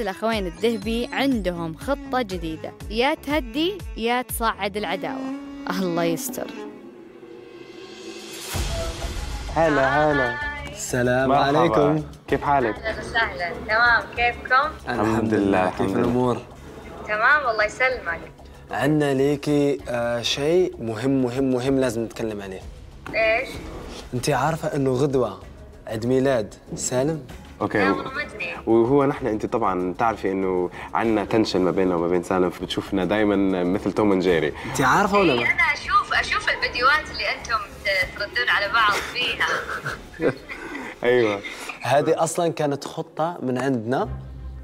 الأخوين الذهبي عندهم خطة جديدة. يا تهدي يا تصعد العداوة. الله يستر. هلا هلا. السلام مرحبا. عليكم. كيف حالك؟ أهلا وسهلا. تمام. كيفكم؟ الحمد لله، كيف. الأمور؟ تمام. الله يسلمك. عندنا ليكي آه شيء مهم مهم مهم لازم نتكلم عليه. إيش؟ انت عارفة إنه غدوة عيد ميلاد سالم؟ okay. مغمضني وهو نحن أنت طبعا تعرفي إنه عندنا tension ما بيننا وما بين سالم فبتشوفنا دائما مثل Tom and Jerry. أنت عارفة ولا إيه، لا أنا أشوف أشوف الفيديوهات اللي أنتم تردون على بعض فيها. أيوه. هذه أصلا كانت خطة من عندنا.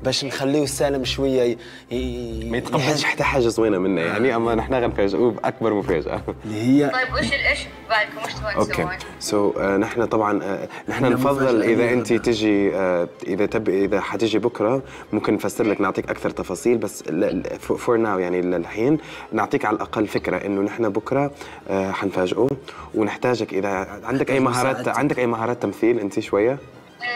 باش نخليه سالم شوية ي... ي... ما يتقبلش حتى حاجة صغيره منا يعني أما نحن غنفاجئوه بأكبر مفاجأة اللي هي طيب وش إيش في بالكم وش تبغون okay؟ so نحن طبعا آه، نحن نفضل إذا. أنت تجي آه، إذا تب إذا حتجي بكرة ممكن نفسر لك نعطيك أكثر تفاصيل بس for now يعني للحين نعطيك على الأقل فكرة إنه نحن بكرة آه، حنفاجئه ونحتاجك إذا عندك أي مهارات. عندك أي مهارات تمثيل أنت شوية آه،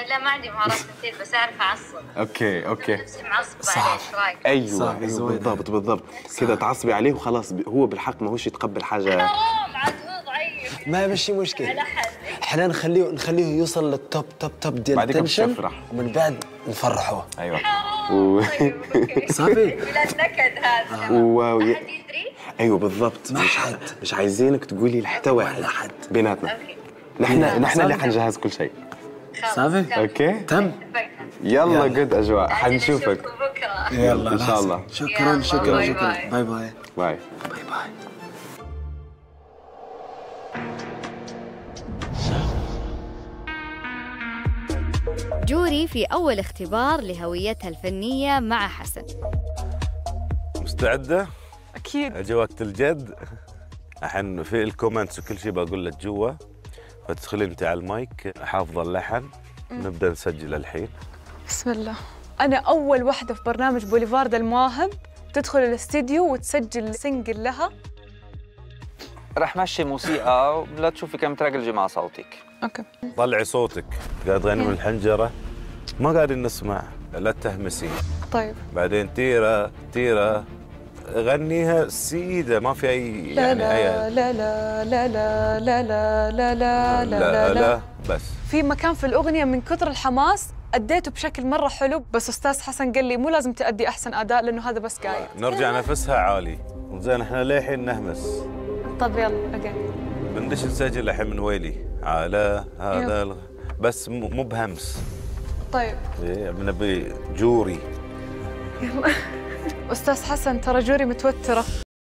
لا ما عندي مهارات تمثيل بس أعرف أعصب. okay okay. نفسي معصبة عليه إيش رأيك؟ أيوه, صح، أيوة زوينة. بالضبط بالضبط. كذا تعصبي عليه وخلاص هو بالحق ما هوش يتقبل حاجة. حرام عاد هو ضعيف. ما مشي مشكلة. على حد. إحنا نخليه نخليه يوصل لل top top top ديال بعدين ال tension. ومن بعد نفرحه. أيوه. و... طيب صافي. بلا نكد هذا. و... ما حد يدري؟ أيوه بالضبط. ما مش حد. مش عايزينك تقولي لحتى واحد حد. بيناتنا. okay. نحن نحن اللي. حنجهز كل شيء. صافي؟ okay. تم. يلا. good أجواء. حنشوفك. بكرة. يلا. إن شاء الله. شكرا شكرا شكرا. bye. bye bye. bye. bye bye. جوري في أول اختبار لهويتها الفنية مع حسن. مستعدة؟ أكيد. أجي وقت الجد. الحين في ال comments وكل شيء بقول لك جوا. فتدخلي انت على المايك حافظ اللحن نبدأ نسجل الحين. بسم الله. أنا أول واحدة في برنامج بوليفارد المواهب تدخل الاستديو وتسجل single لها. رح مشي موسيقى لا تشوفي كم تراجلجي مع صوتك. okay. طلعي صوتك. قاعد تغني من الحنجره ما قاعدين نسمع. لا تهمسي طيب. بعدين تيرا تيرا غنيها سيده ما في اي لا يعني لا اي لا لا لا لا لا لا لا لا لا لا بس في مكان في الاغنيه من كثر الحماس اديته بشكل مره حلو بس أستاذ حسن قال لي مو لازم تأدي احسن اداء لأنه هذا بس قايد نرجع نفسها عالي زين إحنا للحين نهمس طب يلا أوكي بندش نسجل الحين من ويلي على هذا الغ... بس مو مو بهمس طيب إيه، بنبي جوري أستاذ حسن ترى جوري متوترة.